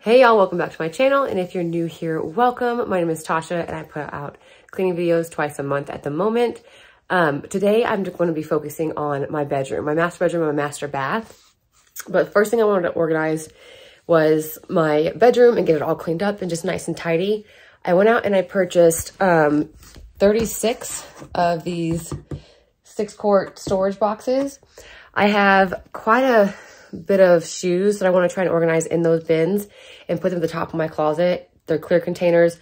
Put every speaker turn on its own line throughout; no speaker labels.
Hey y'all, welcome back to my channel. And if you're new here, welcome. My name is Tasha and I put out cleaning videos twice a month at the moment. Um, today I'm just going to be focusing on my bedroom, my master bedroom and my master bath. But first thing I wanted to organize was my bedroom and get it all cleaned up and just nice and tidy. I went out and I purchased um, 36 of these six quart storage boxes. I have quite a bit of shoes that I want to try and organize in those bins and put them at the top of my closet. They're clear containers.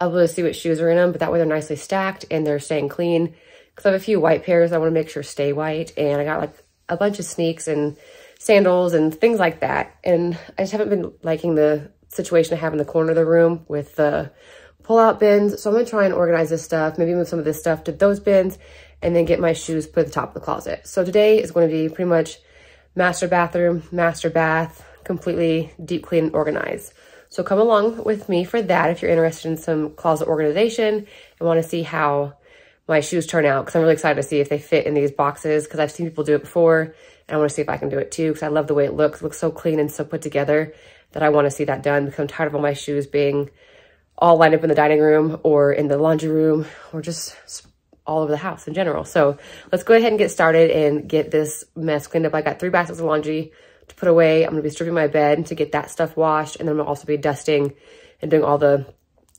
I'll be able to see what shoes are in them, but that way they're nicely stacked and they're staying clean. Because I have a few white pairs I want to make sure stay white. And I got like a bunch of sneaks and sandals and things like that. And I just haven't been liking the situation I have in the corner of the room with the pull-out bins. So I'm going to try and organize this stuff, maybe move some of this stuff to those bins and then get my shoes put at the top of the closet. So today is going to be pretty much master bathroom, master bath, completely deep clean and organized. So come along with me for that if you're interested in some closet organization and want to see how my shoes turn out because I'm really excited to see if they fit in these boxes because I've seen people do it before and I want to see if I can do it too because I love the way it looks. It looks so clean and so put together that I want to see that done because I'm tired of all my shoes being all lined up in the dining room or in the laundry room or just all over the house in general. So let's go ahead and get started and get this mess cleaned up. I got three baskets of laundry to put away. I'm gonna be stripping my bed to get that stuff washed and then I'm gonna also be dusting and doing all the,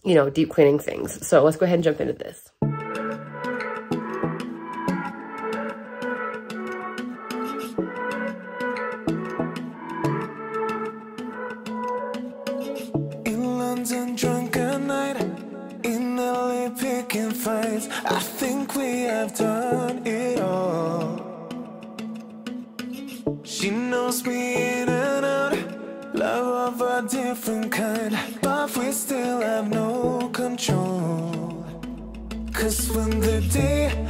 you know, deep cleaning things. So let's go ahead and jump into this.
Have done it all. She knows me in and out, love of a different kind, but we still have no control. Cause when the daylight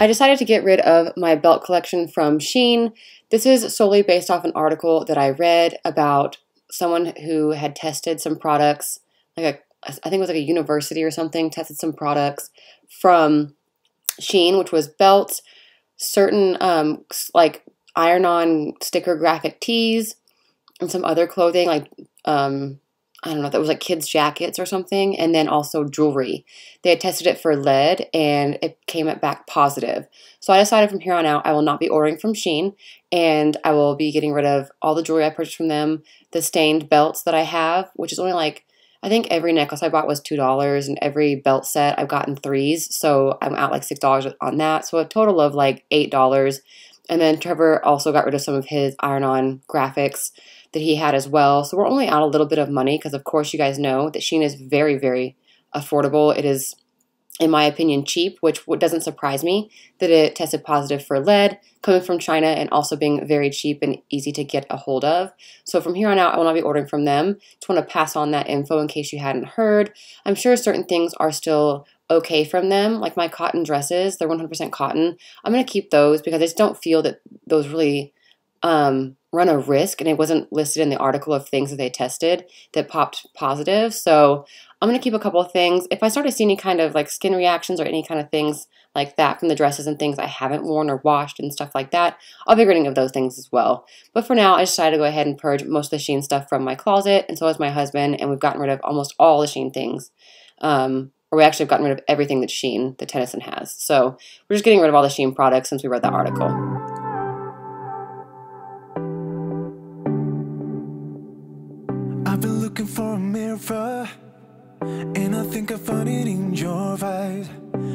I decided to get rid of my belt collection from Shein. This is solely based off an article that I read about someone who had tested some products, like a I think it was like a university or something, tested some products from Shein, which was belts, certain um, like iron-on sticker graphic tees, and some other clothing like um, I don't know, that was like kids' jackets or something, and then also jewelry. They had tested it for lead and it came back positive. So I decided from here on out I will not be ordering from Shein and I will be getting rid of all the jewelry I purchased from them, the stained belts that I have, which is only like I think every necklace I bought was two dollars, and every belt set I've gotten threes, so I'm out like six dollars on that. So a total of like eight dollars. And then Trevor also got rid of some of his iron-on graphics that he had as well. So we're only out a little bit of money because, of course, you guys know that Shein is very, very affordable. It is, in my opinion, cheap, which doesn't surprise me that it tested positive for lead coming from China and also being very cheap and easy to get a hold of. So from here on out, I will not be ordering from them. Just want to pass on that info in case you hadn't heard. I'm sure certain things are still okay from them, like my cotton dresses. They're 100% cotton. I'm going to keep those because I just don't feel that those really um, run a risk, and it wasn't listed in the article of things that they tested that popped positive. So I'm going to keep a couple of things. If I start to see any kind of like skin reactions or any kind of things like that from the dresses and things I haven't worn or washed and stuff like that, I'll be getting of those things as well. But for now, I decided to go ahead and purge most of the Shein stuff from my closet, and so has my husband, and we've gotten rid of almost all the Shein things. Um, or we actually have gotten rid of everything that Shein, that Tennyson has. So we're just getting rid of all the Shein products since we read that article.
Looking for a mirror, and I think I found it in your eyes.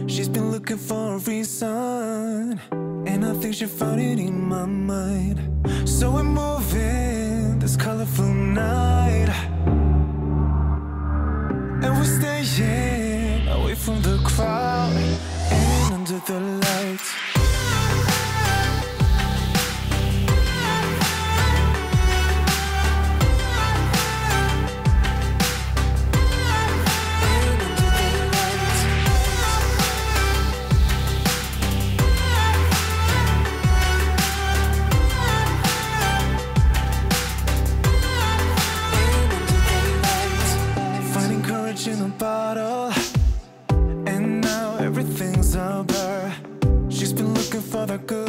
She's been looking for a reason, and I think she found it in my mind. So we're moving this colorful night, and we're staying away from the crowd and under the lights. Looking for the good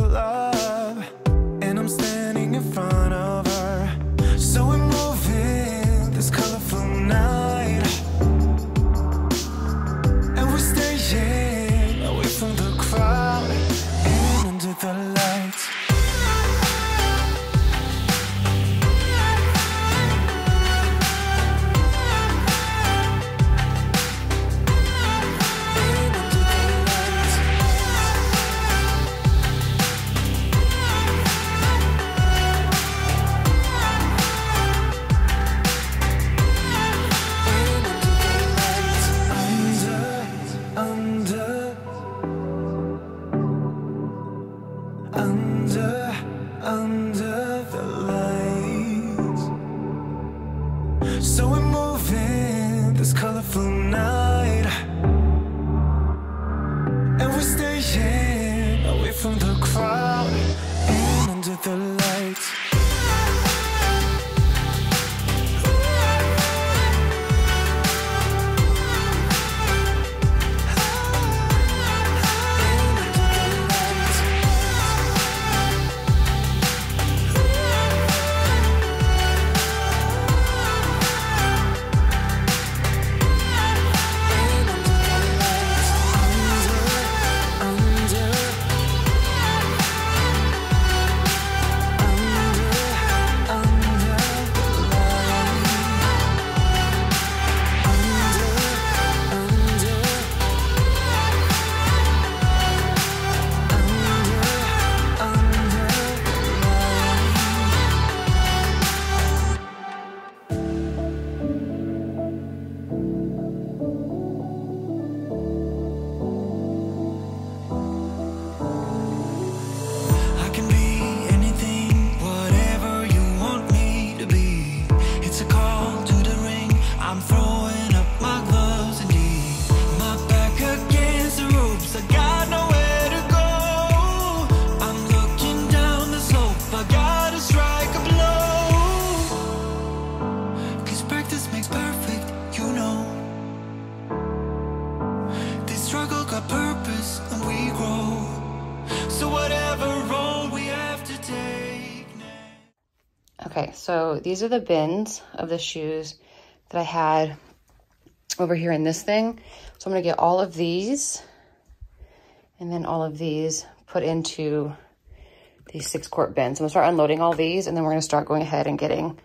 So we're moving this colorful night,
these are the bins of the shoes that I had over here in this thing. So I'm gonna get all of these and then all of these put into these six quart bins. I'm gonna start unloading all these and then we're gonna start going ahead and getting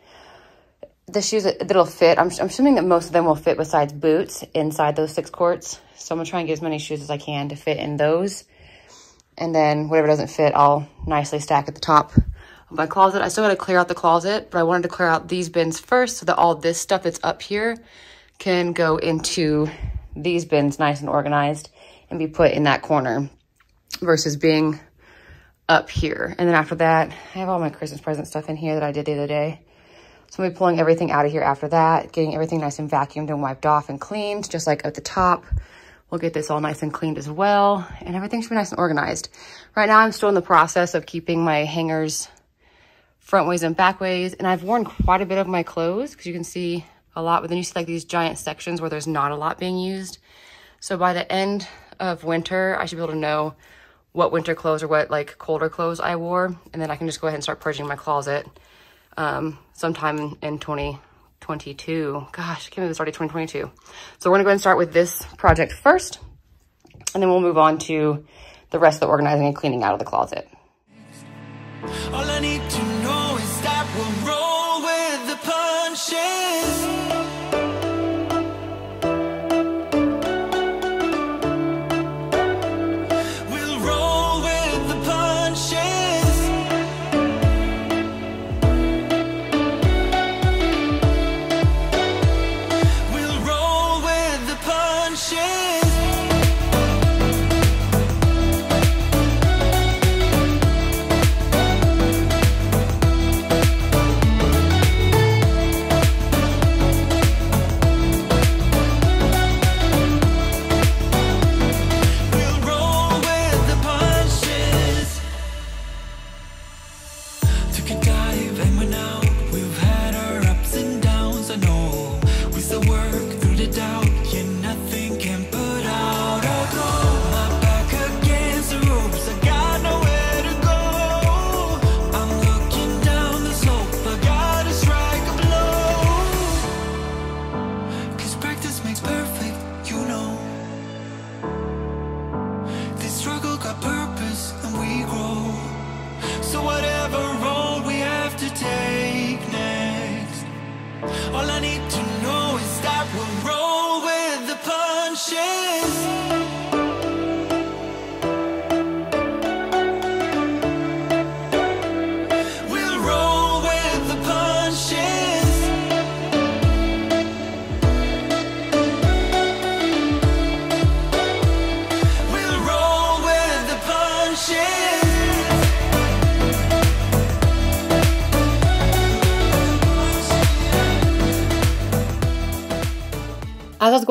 the shoes that, that'll fit. I'm, I'm assuming that most of them will fit besides boots inside those six quarts. So I'm gonna try and get as many shoes as I can to fit in those. And then whatever doesn't fit, I'll nicely stack at the top my closet. I still gotta clear out the closet, but I wanted to clear out these bins first so that all this stuff that's up here can go into these bins nice and organized and be put in that corner versus being up here. And then after that, I have all my Christmas present stuff in here that I did the other day. So I'm gonna be pulling everything out of here after that, getting everything nice and vacuumed and wiped off and cleaned, just like at the top. We'll get this all nice and cleaned as well. And everything should be nice and organized. Right now, I'm still in the process of keeping my hangers front ways and back ways. And I've worn quite a bit of my clothes because you can see a lot, but then you see like these giant sections where there's not a lot being used. So by the end of winter, I should be able to know what winter clothes or what like colder clothes I wore. And then I can just go ahead and start purging my closet um, sometime in 2022. Gosh, I can't believe it's already 2022. So we're gonna go ahead and start with this project first, and then we'll move on to the rest of the organizing and cleaning out of the closet.
Punches.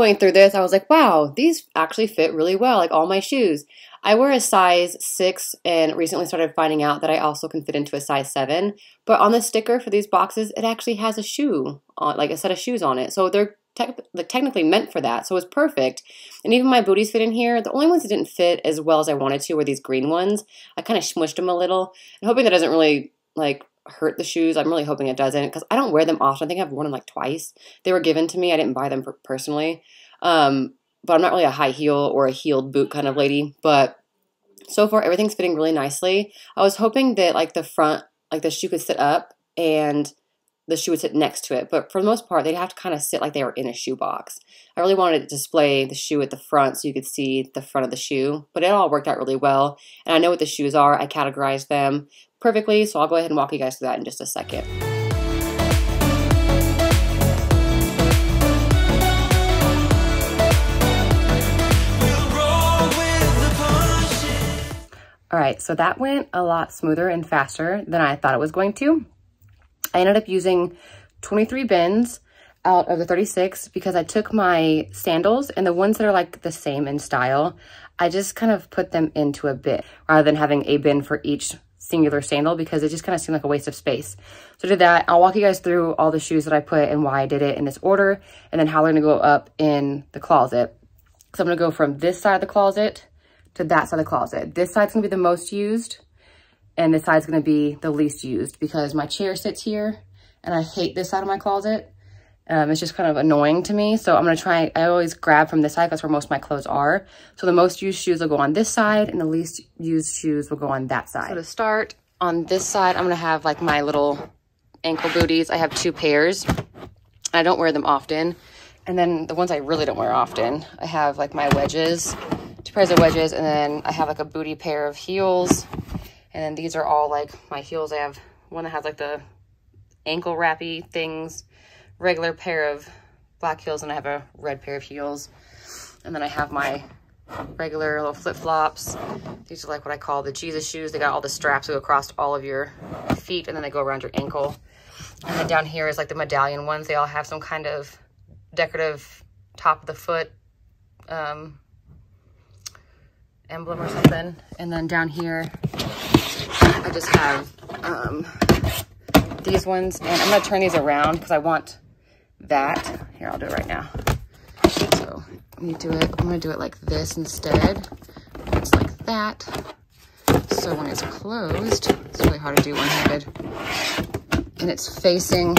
Going through this, I was like, wow, these actually fit really well, like all my shoes. I wear a size six and recently started finding out that I also can fit into a size seven. But on the sticker for these boxes, it actually has a shoe on, like a set of shoes on it. So they're like technically meant for that. So it's perfect. And even my booties fit in here. The only ones that didn't fit as well as I wanted to were these green ones. I kind of smushed them a little and hoping that doesn't really like hurt the shoes. I'm really hoping it doesn't because I don't wear them often. I think I've worn them like twice. They were given to me. I didn't buy them per- personally. Um, but I'm not really a high heel or a heeled boot kind of lady. But so far, everything's fitting really nicely. I was hoping that like the front, like the shoe could sit up and the shoe would sit next to it. But for the most part, they'd have to kind of sit like they were in a shoe box. I really wanted to display the shoe at the front so you could see the front of the shoe. But it all worked out really well. And I know what the shoes are. I categorized them perfectly. So I'll go ahead and walk you guys through that in just a second. All right, so that went a lot smoother and faster than I thought it was going to. I ended up using 23 bins out of the 36 because I took my sandals and the ones that are like the same in style, I just kind of put them into a bin rather than having a bin for each singular sandal because it just kind of seemed like a waste of space. So I did that. I'll walk you guys through all the shoes that I put and why I did it in this order and then how they're gonna go up in the closet. So I'm gonna go from this side of the closet to that side of the closet. This side's gonna be the most used and this side's gonna be the least used because my chair sits here and I hate this side of my closet. Um, it's just kind of annoying to me. So I'm going to try, I always grab from this side. That's where most of my clothes are. So the most used shoes will go on this side and the least used shoes will go on that side. So to start on this side, I'm going to have like my little ankle booties. I have two pairs. I don't wear them often. And then the ones I really don't wear often, I have like my wedges, two pairs of wedges. And then I have like a booty pair of heels. And then these are all like my heels. I have one that has like the ankle wrappy things regular pair of black heels and I have a red pair of heels. And then I have my regular little flip-flops. These are like what I call the Jesus shoes. They got all the straps that go across all of your feet and then they go around your ankle. And then down here is like the medallion ones. They all have some kind of decorative top of the foot um, emblem or something. And then down here, I just have um, these ones. And I'm going to turn these around because I want that. Here, I'll do it right now. So let me do it. I'm to do it like this instead. It's like that. So when it's closed, it's really hard to do one-handed. And it's facing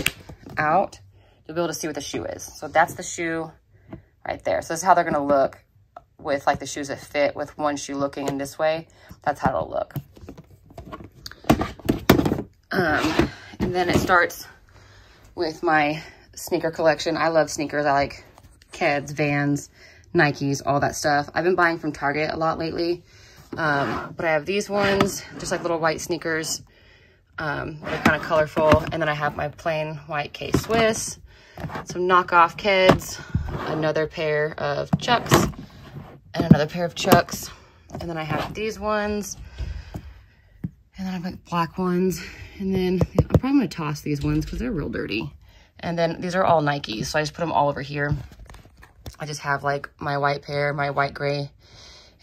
out, you'll be able to see what the shoe is. So that's the shoe right there. So this is how they're to look with like the shoes that fit with one shoe looking in this way. That's how it'll look. Um, and then it starts with my sneaker collection. I love sneakers. I like Keds, Vans, Nikes, all that stuff. I've been buying from Target a lot lately. Um, but I have these ones, just like little white sneakers. Um, they're kind of colorful. And then I have my plain white K-Swiss, some knockoff Keds, another pair of Chucks, and another pair of Chucks. And then I have these ones. And then I have like black ones. And then I'm probably gonna toss these ones because they're real dirty. And then these are all Nikes, so I just put them all over here. I just have like my white pair, my white, gray,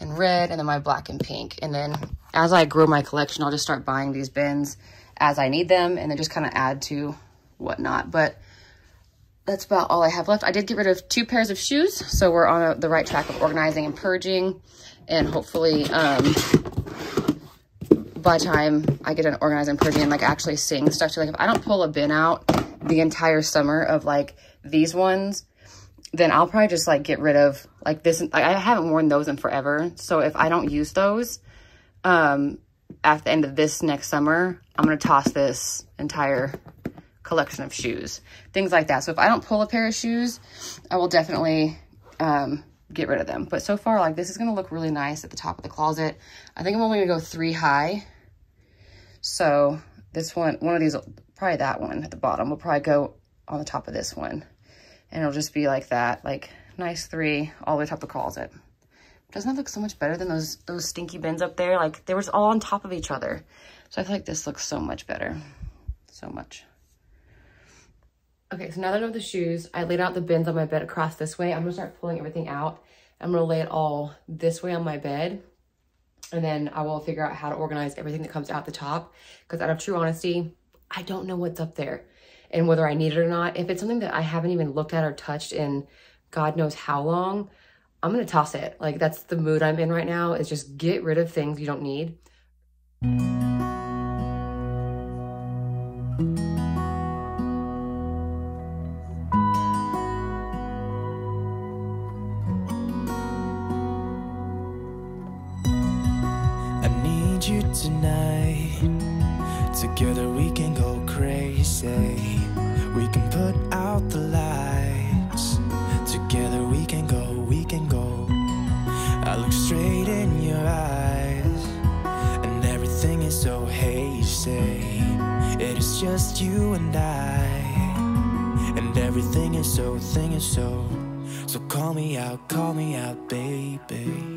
and red, and then my black and pink. And then as I grow my collection, I'll just start buying these bins as I need them and then just kind of add to whatnot. But that's about all I have left. I did get rid of two pairs of shoes, so we're on the right track of organizing and purging. And hopefully, um, by time I get an organizing and purging and like actually seeing stuff, to like if I don't pull a bin out the entire summer of like these ones, then I'll probably just like get rid of like this. I haven't worn those in forever. So if I don't use those um, at the end of this next summer, I'm going to toss this entire collection of shoes, things like that. So if I don't pull a pair of shoes, I will definitely um, get rid of them. But so far, like this is going to look really nice at the top of the closet. I think I'm only to go three high. So this one, one of these probably that one at the bottom will probably go on the top of this one. And it'll just be like that, like nice three all the way top of the closet. Doesn't that look so much better than those those stinky bins up there? Like they were all on top of each other. So I feel like this looks so much better. So much. Okay, so now that I know the shoes, I laid out the bins on my bed across this way. I'm gonna start pulling everything out. I'm gonna lay it all this way on my bed. And then I will figure out how to organize everything that comes out the top. Because out of true honesty, I don't know what's up there and whether I need it or not. If it's something that I haven't even looked at or touched in God knows how long, I'm to toss it. Like that's the mood I'm in right now is just get rid of things you don't need.
Together we can go crazy. We can put out the lights. Together we can go, we can go. I look straight in your eyes, and everything is so hazy. It is just you and I, and everything is so, thing is so. So call me out, call me out, baby.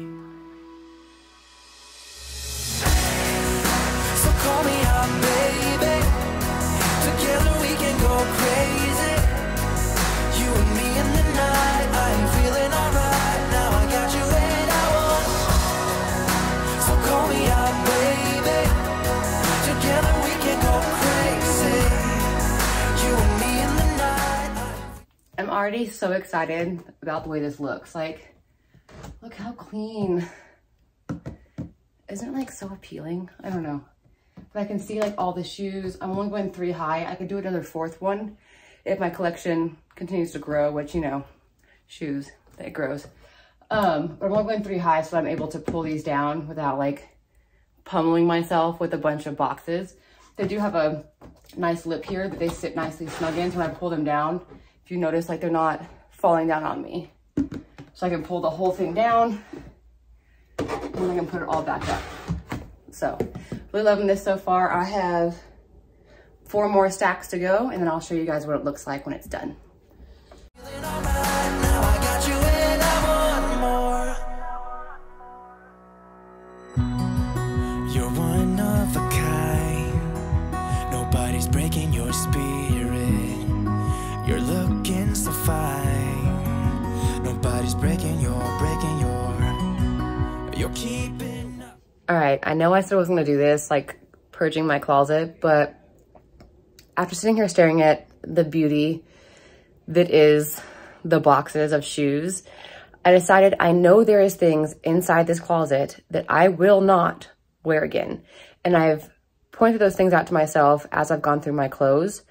Already so excited about the way this looks. Like, look how clean. Isn't it like so appealing? I don't know. but I can see like all the shoes. I'm only going three high. I could do another fourth one if my collection continues to grow, which, you know, shoes, it grows. Um, but I'm only going three high, so I'm able to pull these down without like pummeling myself with a bunch of boxes. They do have a nice lip here that they sit nicely snug in. So when I pull them down, if you notice, like they're not falling down on me. So I can pull the whole thing down and I can put it all back up. So really loving this so far. I have four more stacks to go and then I'll show you guys what it looks like when it's done. All right, I know I said I was gonna do this, like purging my closet, but after sitting here staring at the beauty that is the boxes of shoes, I decided I know there is things inside this closet that I will not wear again. And I've pointed those things out to myself as I've gone through my clothes.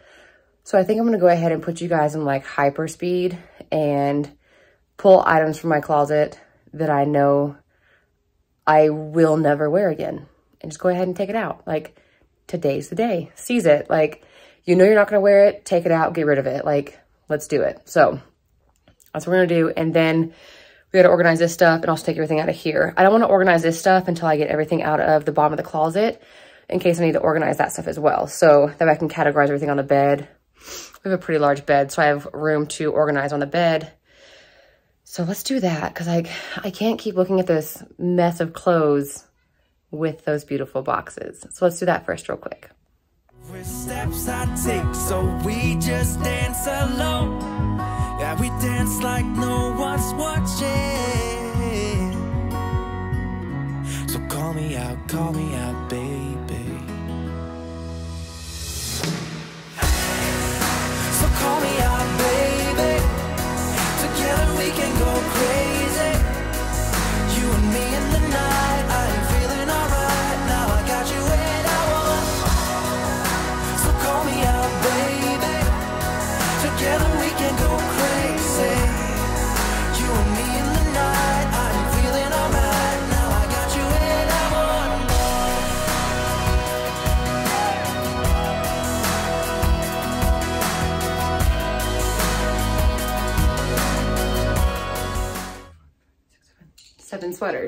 So I think I'm gonna go ahead and put you guys in like hyper speed and pull items from my closet that I know I will never wear again. And just go ahead and take it out. Like today's the day, seize it. Like you know you're not gonna wear it, take it out, get rid of it. Like let's do it. So that's what we're gonna do. And then we gotta organize this stuff and also take everything out of here. I don't wanna organize this stuff until I get everything out of the bottom of the closet in case I need to organize that stuff as well. So that I can categorize everything on the bed. We have a pretty large bed, so I have room to organize on the bed. So let's do that because I, I can't keep looking at this mess of clothes with those beautiful boxes. So let's do that first real quick.
Steps I take, so we just dance alone. Yeah, we dance like no one's watching. So call me out, call me out, baby. So call me out, baby. We can go crazy.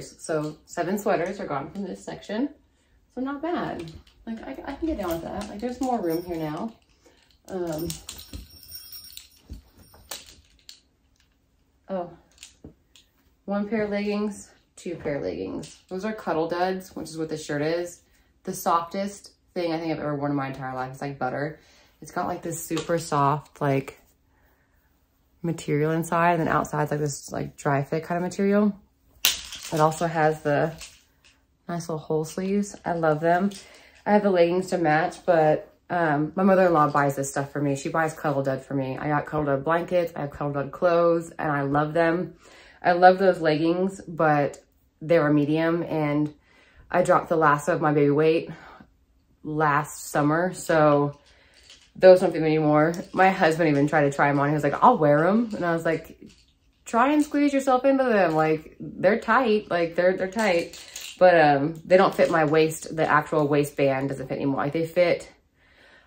Sweaters. So seven sweaters are gone from this section. So not bad. Like I, I can get down with that. Like there's more room here now. Um, oh, one pair of leggings, two pair of leggings. Those are Cuddl Duds, which is what this shirt is. The softest thing I think I've ever worn in my entire life. It's like butter. It's got like this super soft, like material inside and then outside's like this like dry fit kind of material. It also has the nice little hole sleeves. I love them. I have the leggings to match, but um, my mother-in-law buys this stuff for me. She buys Cuddl Dud for me. I got Cuddl Dud blankets, I have Cuddl Dud clothes, and I love them. I love those leggings, but they're a medium, and I dropped the last of my baby weight last summer, so those don't fit me anymore. My husband even tried to try them on. He was like, I'll wear them. And I was like, try and squeeze yourself into them. Like they're tight, like they're, they're tight, but um, they don't fit my waist. The actual waistband doesn't fit anymore. Like they fit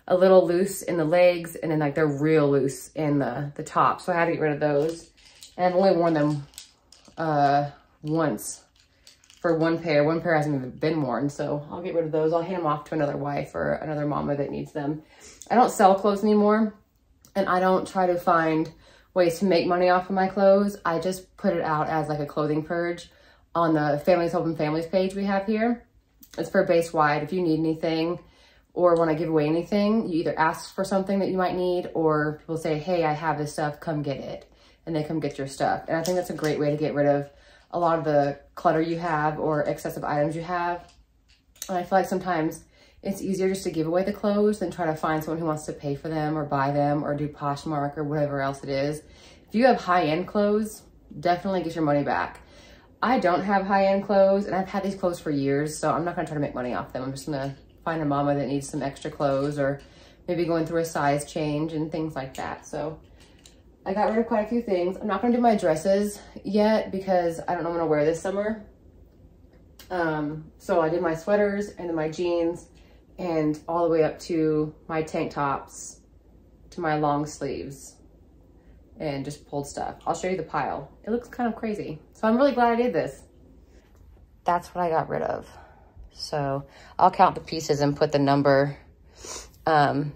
a little loose in the legs and then like they're real loose in the, the top. So I had to get rid of those. And I've only worn them uh, once for one pair. One pair hasn't even been worn. So I'll get rid of those. I'll hand them off to another wife or another mama that needs them. I don't sell clothes anymore and I don't try to find ways to make money off of my clothes. I just put it out as like a clothing purge on the Families Helping Families page we have here. It's for base wide. If you need anything or want to give away anything, you either ask for something that you might need or people say, hey, I have this stuff, come get it. And they come get your stuff. And I think that's a great way to get rid of a lot of the clutter you have or excessive items you have. And I feel like sometimes it's easier just to give away the clothes than try to find someone who wants to pay for them or buy them or do Poshmark or whatever else it is. If you have high-end clothes, definitely get your money back. I don't have high-end clothes and I've had these clothes for years, so I'm not gonna try to make money off them. I'm just gonna find a mama that needs some extra clothes or maybe going through a size change and things like that. So I got rid of quite a few things. I'm not gonna do my dresses yet because I don't know I'm gonna wear this summer. Um, so I did my sweaters and then my jeans and all the way up to my tank tops to my long sleeves and just pulled stuff. I'll show you the pile. It looks kind of crazy. So I'm really glad I did this. That's what I got rid of. So I'll count the pieces and put the number um,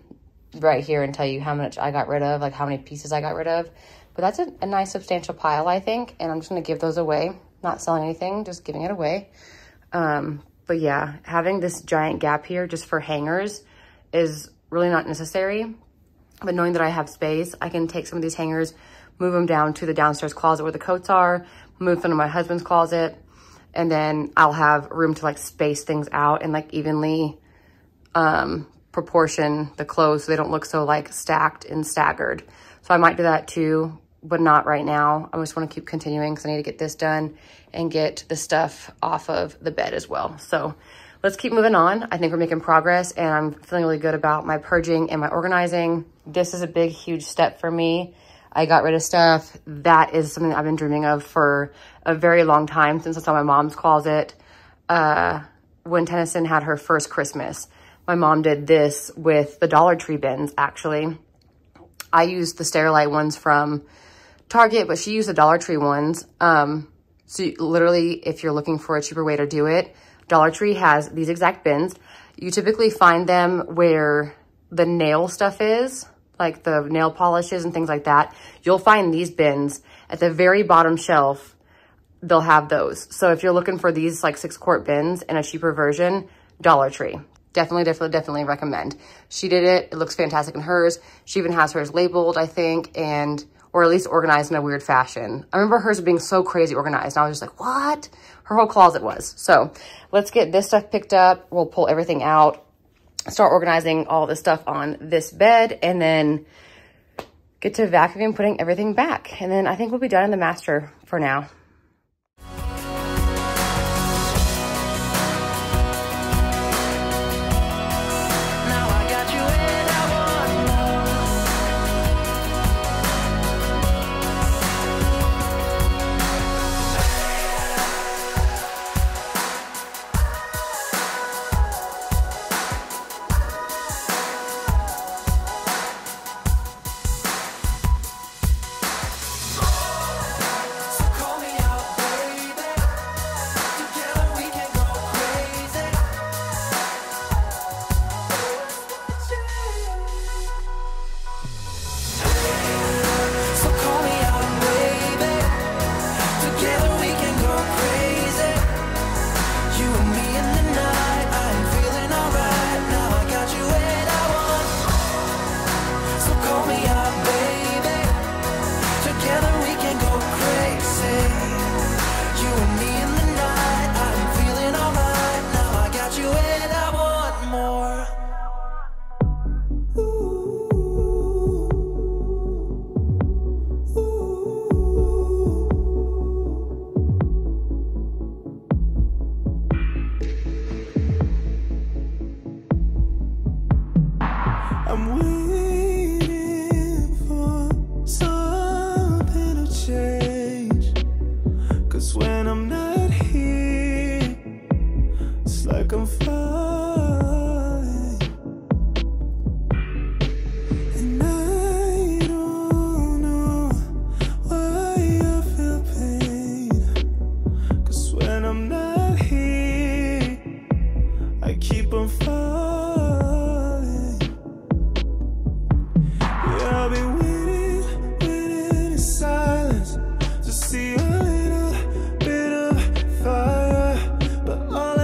right here and tell you how much I got rid of, like how many pieces I got rid of. But that's a, a nice substantial pile, I think. And I'm just gonna give those away. Not selling anything, just giving it away. Um, but yeah, having this giant gap here just for hangers is really not necessary. But knowing that I have space, I can take some of these hangers, move them down to the downstairs closet where the coats are, move them to my husband's closet, and then I'll have room to like space things out and like evenly um, proportion the clothes so they don't look so like stacked and staggered. So I might do that too, but not right now. I just want to keep continuing because I need to get this done and get the stuff off of the bed as well. So let's keep moving on. I think we're making progress and I'm feeling really good about my purging and my organizing. This is a big, huge step for me. I got rid of stuff. That is something I've been dreaming of for a very long time since I saw my mom's closet uh, when Tennyson had her first Christmas. My mom did this with the Dollar Tree bins, actually. I used the Sterilite ones from Target, but she used the Dollar Tree ones. Um, so literally, if you're looking for a cheaper way to do it, Dollar Tree has these exact bins. You typically find them where the nail stuff is, like the nail polishes and things like that. You'll find these bins at the very bottom shelf. They'll have those. So if you're looking for these like six quart bins in a cheaper version, Dollar Tree. Definitely, definitely, definitely recommend. She did it. It looks fantastic in hers. She even has hers labeled, I think, and or at least organized in a weird fashion. I remember hers being so crazy organized. And I was just like, what? Her whole closet was. So let's get this stuff picked up. We'll pull everything out, start organizing all the stuff on this bed, and then get to vacuuming putting everything back. And then I think we'll be done in the master for now.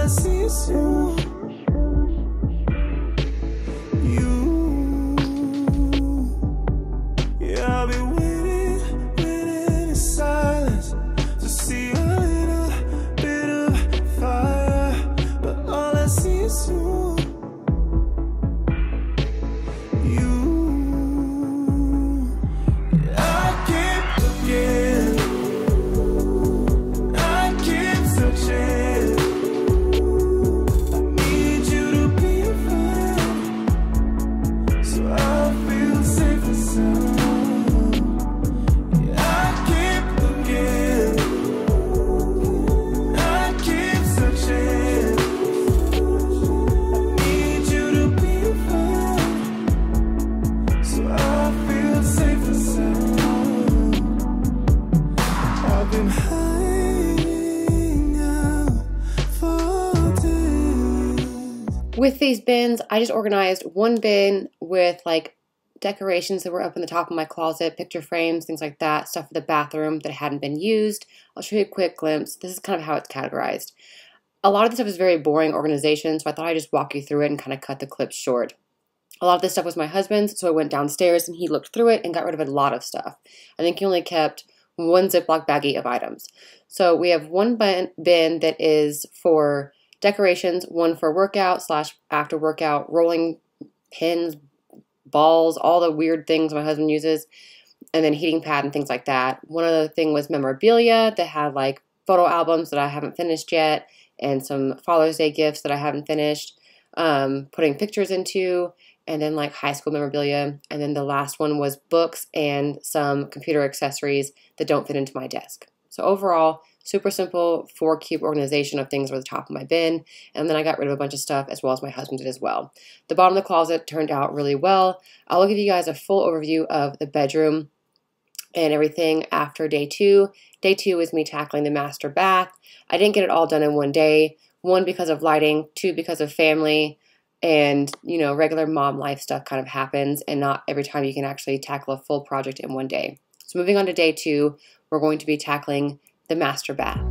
assiste. Bins, I just organized one bin with like decorations that were up in the top of my closet, picture frames, things like that, stuff for the bathroom that hadn't been used. I'll show you a quick glimpse. This is kind of how it's categorized. A lot of the stuff is very boring organization, so I thought I'd just walk you through it and kind of cut the clips short. A lot of this stuff was my husband's, so I went downstairs and he looked through it and got rid of a lot of stuff. I think he only kept one Ziploc baggie of items. So we have one bin that is for decorations, one for workout slash after workout, rolling pins, balls, all the weird things my husband uses, and then heating pad and things like that. One other thing was memorabilia that had like photo albums that I haven't finished yet, and some Father's Day gifts that I haven't finished, um, putting pictures into, and then like high school memorabilia. And then the last one was books and some computer accessories that don't fit into my desk. So overall, super simple four cube organization of things over the top of my bin. And then I got rid of a bunch of stuff as well as my husband did as well. The bottom of the closet turned out really well. I'll give you guys a full overview of the bedroom and everything after day two. Day two is me tackling the master bath. I didn't get it all done in one day. One, because of lighting, two, because of family, and you know, regular mom life stuff kind of happens, and not every time you can actually tackle a full project in one day. So, moving on to day two, we're going to be tackling the master bath.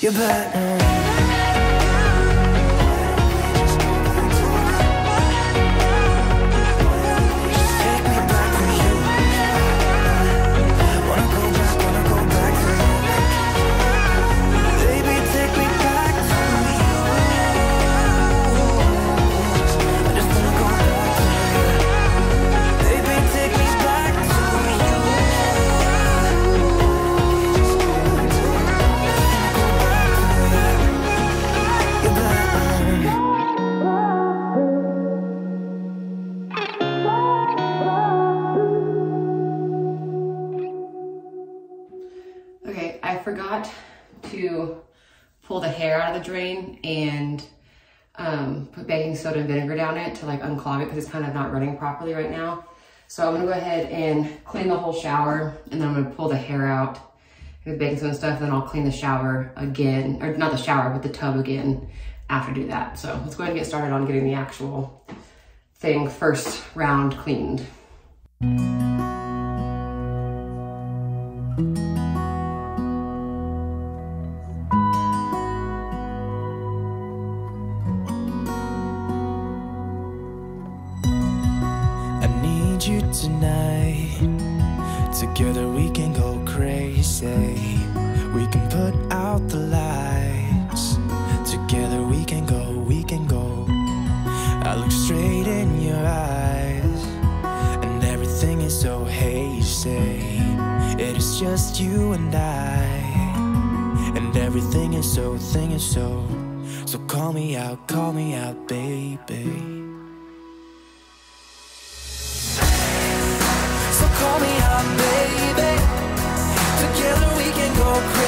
you
better drain and um, put baking soda and vinegar down it to like unclog it because it's kind of not running properly right now. So I'm gonna go ahead and clean the whole shower and then I'm gonna pull the hair out with baking soda and stuff. And then I'll clean the shower again, or not the shower, but the tub again after I do that. So let's go ahead and get started on getting the actual thing first round cleaned.
singing so. So call me out, call me out, baby. So call me out, baby. Together we can go crazy.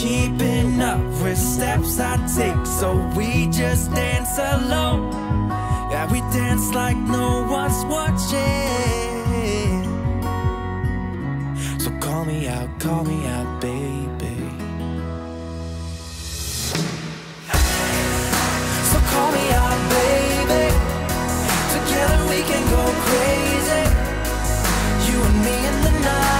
Keeping up with steps I take, so we just dance alone. Yeah, we dance like no one's watching. So call me out, call me out, baby. So call me out, baby. Together we can go crazy. You and me in the night.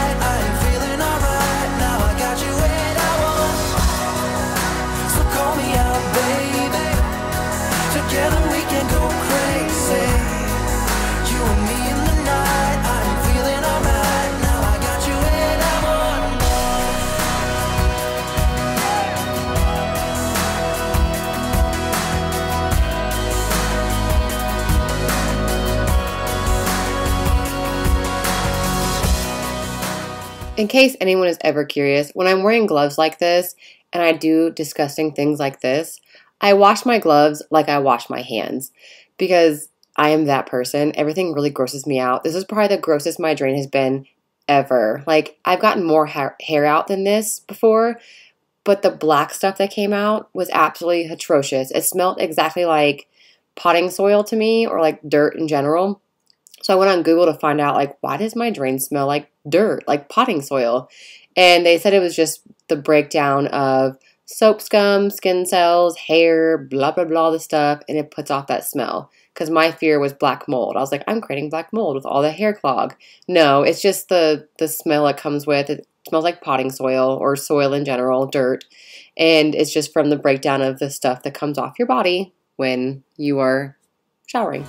In
case anyone is ever curious, when I'm wearing gloves like this and I do disgusting things like this, I wash my gloves like I wash my hands because I am that person. Everything really grosses me out. This is probably the grossest my drain has been ever. Like, I've gotten more hair, hair out than this before, but the black stuff that came out was absolutely atrocious. It smelled exactly like potting soil to me or like dirt in general. So I went on Google to find out like why does my drain smell like dirt, like potting soil? And they said it was just the breakdown of soap scum, skin cells, hair, blah blah blah, the stuff, and it puts off that smell. Because my fear was black mold. I was like, I'm creating black mold with all the hair clog. No, it's just the the smell it comes with. It smells like potting soil or soil in general, dirt, and it's just from the breakdown of the stuff that comes off your body when you are showering.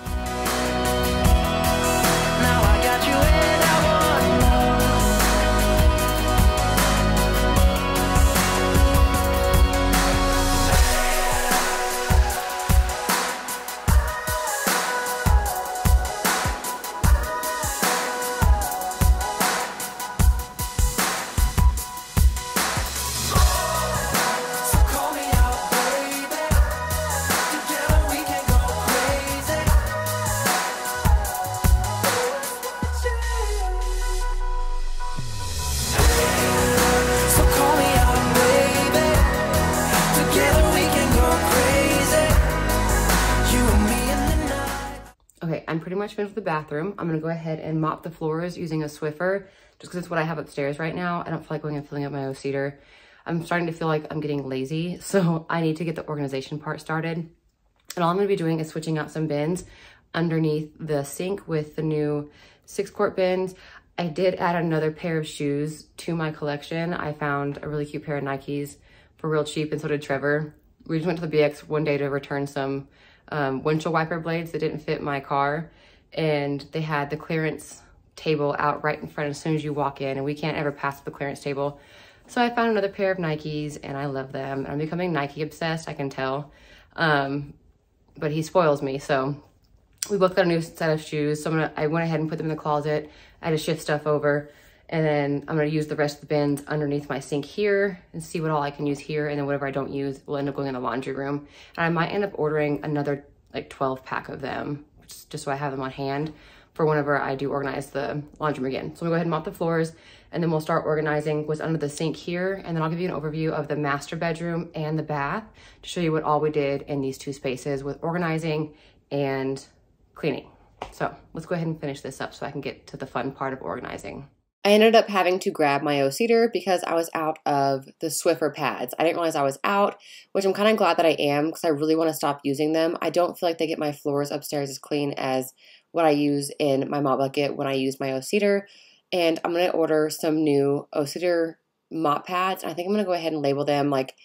The
bathroom. I'm gonna go ahead and mop the floors using a Swiffer, just because it's what I have upstairs right now. I don't feel like going and filling up my O-Cedar. I'm starting to feel like I'm getting lazy, so I need to get the organization part started. And all I'm gonna be doing is switching out some bins underneath the sink with the new six quart bins. I did add another pair of shoes to my collection. I found a really cute pair of Nikes for real cheap, and so did Trevor. We just went to the BX one day to return some um, windshield wiper blades that didn't fit my car, and they had the clearance table out right in front as soon as you walk in, and we can't ever pass the clearance table. So I found another pair of Nikes, and I love them. I'm becoming Nike obsessed, I can tell. Um, but he spoils me, so we both got a new set of shoes. So I'm gonna, I went ahead and put them in the closet. I had to shift stuff over. And then I'm gonna use the rest of the bins underneath my sink here and see what all I can use here. And then whatever I don't use will end up going in the laundry room. And I might end up ordering another like 12 pack of them, just, so I have them on hand for whenever I do organize the laundry room again. So I'm gonna go ahead and mop the floors and then we'll start organizing what's under the sink here. And then I'll give you an overview of the master bedroom and the bath to show you what all we did in these two spaces with organizing and cleaning. So let's go ahead and finish this up so I can get to the fun part of organizing. I ended up having to grab my O-Cedar because I was out of the Swiffer pads. I didn't realize I was out, which I'm kind of glad that I am because I really want to stop using them. I don't feel like they get my floors upstairs as clean as what I use in my mop bucket when I use my O-Cedar. And I'm going to order some new O-Cedar mop pads. I think I'm going to go ahead and label them like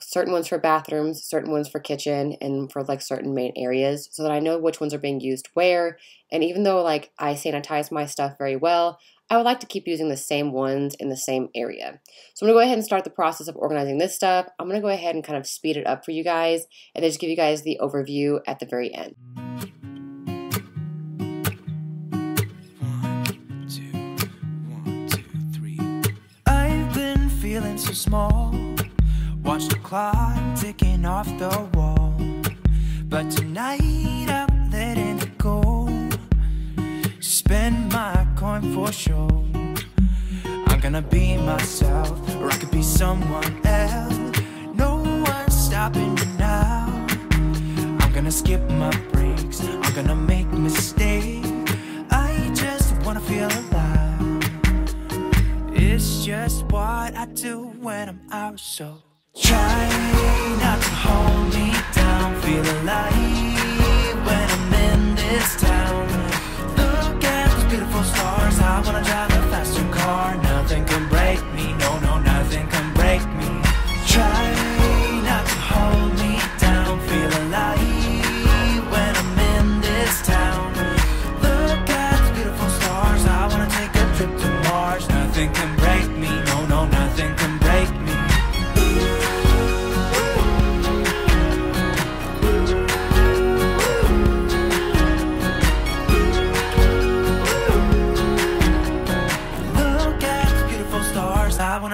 certain ones for bathrooms, certain ones for kitchen, and for like certain main areas so that I know which ones are being used where. And even though like I sanitize my stuff very well, I would like to keep using the same ones in the same area. So I'm gonna go ahead and start the process of organizing this stuff. I'm gonna go ahead and kind of speed it up for you guys and then just give you guys the overview at the very end.
So small. Watch the clock ticking off the wall. But tonight I'm letting it go. Spend my coin for sure. I'm gonna be myself, or I could be someone else. No one's stopping me now. I'm gonna skip my breaks, I'm gonna make mistakes. I just wanna feel alive. It's just what I do when I'm out, so try not to hold me down. Feel alive when I'm in this town. Beautiful stars. I wanna drive a faster car. Nothing can break me. No, no, nothing can break me. Try not to hold me down. Feel alive when I'm in this town. Look at those beautiful stars. I wanna take a trip to Mars. Nothing can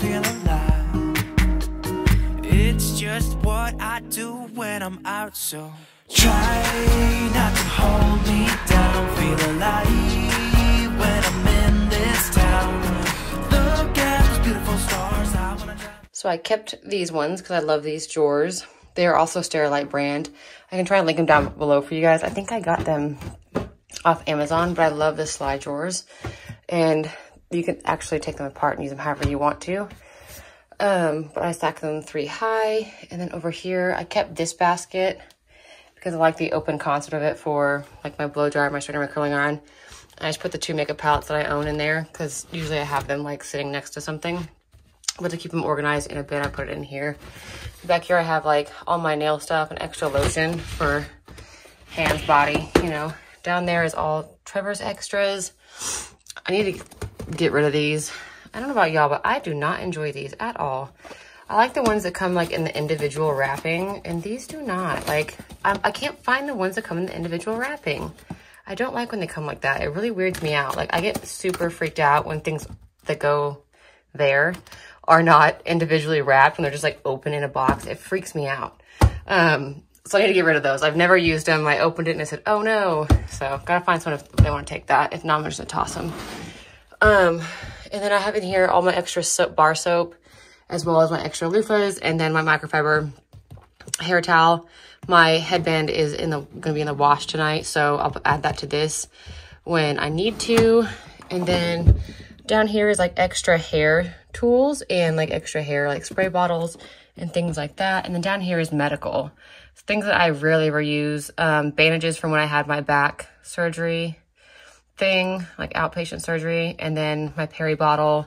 feel alive. It's just what I do when I'm out, so try not to hold me down. Feel alive when I'm in this town. Look at those beautiful stars. I wanna.
So I kept these ones because I love these drawers. They are also Sterilite brand. I can try and link them down below for you guys. I think I got them off Amazon, but I love the slide drawers. And you can actually take them apart and use them however you want to. Um, but I stacked them three high. And then over here, I kept this basket because I like the open concept of it for like my blow dryer, my straightener, my curling iron. I just put the two makeup palettes that I own in there because usually I have them like sitting next to something. But to keep them organized in a bin, I put it in here. Back here, I have like all my nail stuff and extra lotion for hands, body, you know. Down there is all Trevor's extras. I need to get rid of these. I don't know about y'all, but I do not enjoy these at all. I like the ones that come like in the individual wrapping, and these do not. Like, I, I can't find the ones that come in the individual wrapping. I don't like when they come like that. It really weirds me out. Like, I get super freaked out when things that go there are not individually wrapped when they're just like open in a box. It freaks me out. Um, so I need to get rid of those. I've never used them. I opened it and I said, oh no. So gotta find someone if they want to take that. If not, I'm just gonna toss them. Um, and then I have in here all my extra soap, bar soap, as well as my extra loofahs, and then my microfiber hair towel. My headband is in the gonna be in the wash tonight, so I'll add that to this when I need to. And then down here is like extra hair tools and like extra hair like spray bottles and things like that. And then down here is medical. Things that I rarely ever use. Um, bandages from when I had my back surgery thing, like outpatient surgery, and then my peri bottle,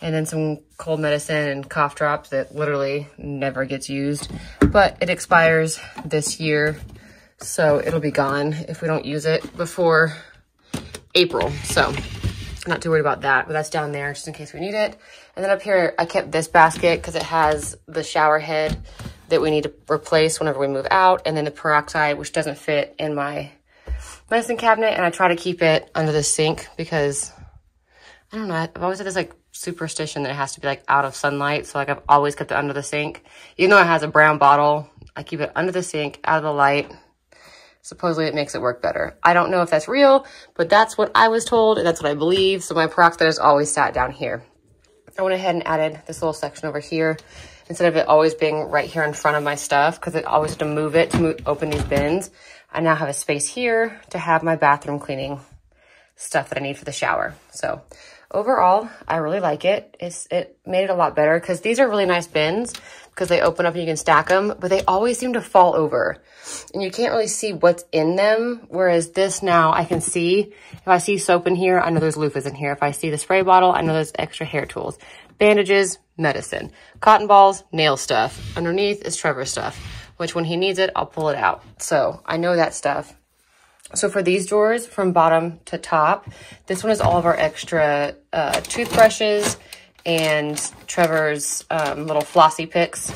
and then some cold medicine and cough drops that literally never gets used. But it expires this year, so it'll be gone if we don't use it before April. So not too worried about that, but that's down there just in case we need it. And then up here, I kept this basket because it has the shower head that we need to replace whenever we move out, and then the peroxide, which doesn't fit in my medicine cabinet, and I try to keep it under the sink because I don't know. I've always had this like superstition that it has to be like out of sunlight. So like I've always kept it under the sink. Even though it has a brown bottle, I keep it under the sink, out of the light. Supposedly it makes it work better. I don't know if that's real, but that's what I was told and that's what I believe. So my peroxide is always sat down here. I went ahead and added this little section over here instead of it always being right here in front of my stuff because it always had to move it to move, open these bins. I now have a space here to have my bathroom cleaning stuff that I need for the shower. So overall, I really like it. It's, it made it a lot better because these are really nice bins because they open up and you can stack them, but they always seem to fall over and you can't really see what's in them. Whereas this now I can see, if I see soap in here, I know there's loofahs in here. If I see the spray bottle, I know there's extra hair tools, bandages, medicine, cotton balls, nail stuff. Underneath is Trevor stuff, which when he needs it, I'll pull it out. So I know that stuff. So for these drawers from bottom to top, this one is all of our extra uh, toothbrushes and Trevor's um, little flossy picks.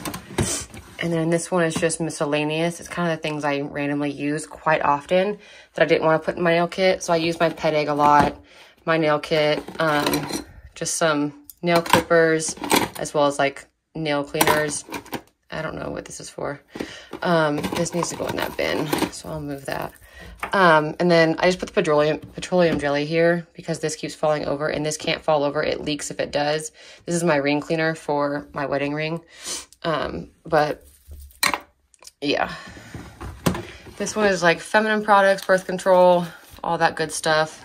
And then this one is just miscellaneous. It's kind of the things I randomly use quite often that I didn't want to put in my nail kit. So I use my PedEgg a lot, my nail kit, um, just some nail clippers, as well as like nail cleaners. I don't know what this is for. Um, this needs to go in that bin, so I'll move that. Um, and then I just put the petroleum, petroleum jelly here because this keeps falling over and this can't fall over. It leaks if it does. This is my ring cleaner for my wedding ring. Um, but yeah. This one is like feminine products, birth control, all that good stuff.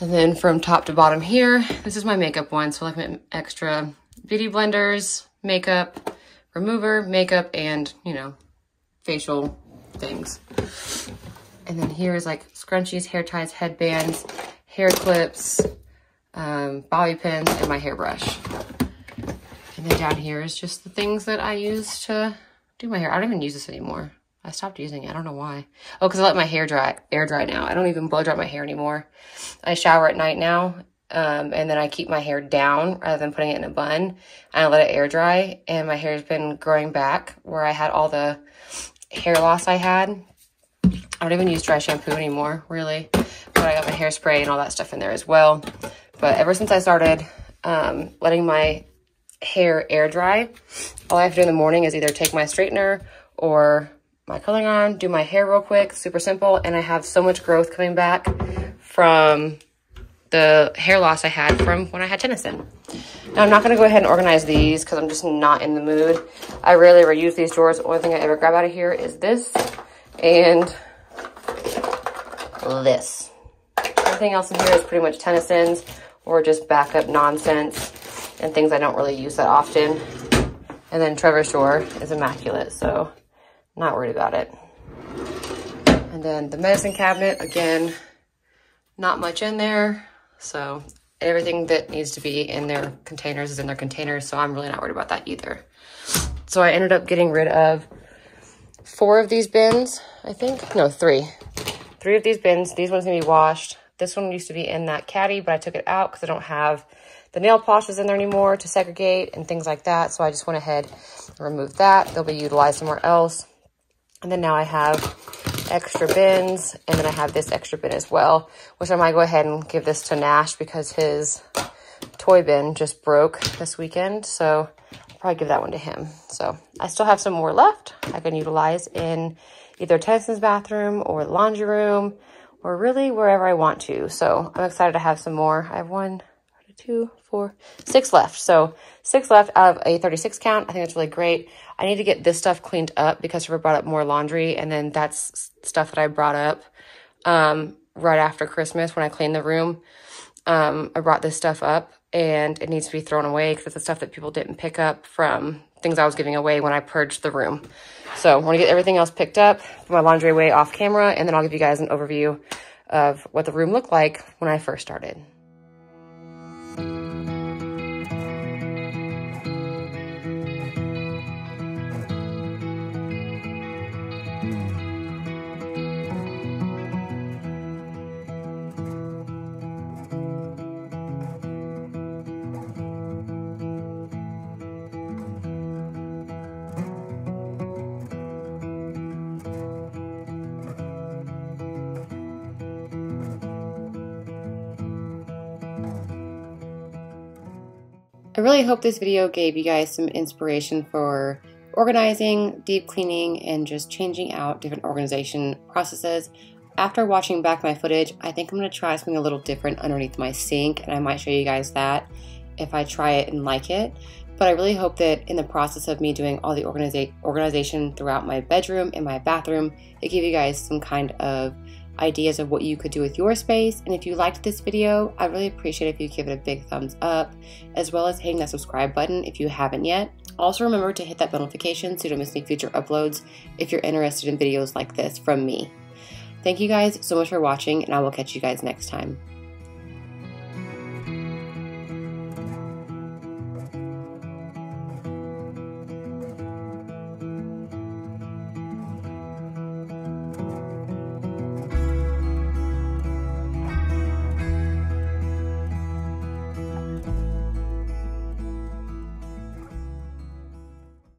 And then from top to bottom here, this is my makeup one. So like my extra beauty blenders, makeup, remover, makeup, and, you know, facial things. And then here is like scrunchies, hair ties, headbands, hair clips, um, bobby pins, and my hairbrush. And then down here is just the things that I use to do my hair. I don't even use this anymore. I stopped using it. I don't know why. Oh, because I let my hair dry, air dry now. I don't even blow dry my hair anymore. I shower at night now, um, and then I keep my hair down rather than putting it in a bun. And I let it air dry, and my hair has been growing back where I had all the hair loss I had. I don't even use dry shampoo anymore, really. But I got my hairspray and all that stuff in there as well. But ever since I started um, letting my hair air dry, all I have to do in the morning is either take my straightener or my curling iron, do my hair real quick, super simple, and I have so much growth coming back from the hair loss I had from when I had Tennyson. Now I'm not gonna go ahead and organize these because I'm just not in the mood. I rarely ever use these drawers. The only thing I ever grab out of here is this and this. Everything else in here is pretty much Tennyson's or just backup nonsense and things I don't really use that often. And then Trevor's drawer is immaculate, so not worried about it. And then the medicine cabinet, again, not much in there. So everything that needs to be in their containers is in their containers. So I'm really not worried about that either. So I ended up getting rid of four of these bins, I think. No, three. Three of these bins. These ones need to be washed. This one used to be in that caddy, but I took it out because I don't have the nail polishes in there anymore to segregate and things like that. So I just went ahead and removed that. They'll be utilized somewhere else. And then now I have extra bins, and then I have this extra bin as well, which I might go ahead and give this to Nash because his toy bin just broke this weekend. So I'll probably give that one to him. So I still have some more left I can utilize in either Tennyson's bathroom or the laundry room or really wherever I want to. So I'm excited to have some more. I have one, two, four, six left. So six left out of a 36 count. I think that's really great. I need to get this stuff cleaned up because Trevor brought up more laundry. And then that's stuff that I brought up um, right after Christmas when I cleaned the room. Um, I brought this stuff up and it needs to be thrown away because it's the stuff that people didn't pick up from things I was giving away when I purged the room. So I want to get everything else picked up, my laundry away off camera, and then I'll give you guys an overview of what the room looked like when I first started. Really hope this video gave you guys some inspiration for organizing, deep cleaning, and just changing out different organization processes. After watching back my footage, I think I'm going to try something a little different underneath my sink, and I might show you guys that if I try it and like it. But I really hope that in the process of me doing all the organiza organization throughout my bedroom and my bathroom, it gave you guys some kind of ideas of what you could do with your space. And if you liked this video, I'd really appreciate if you give it a big thumbs up, as well as hitting that subscribe button if you haven't yet. Also remember to hit that bell notification so you don't miss any future uploads if you're interested in videos like this from me. Thank you guys so much for watching, and I will catch you guys next time.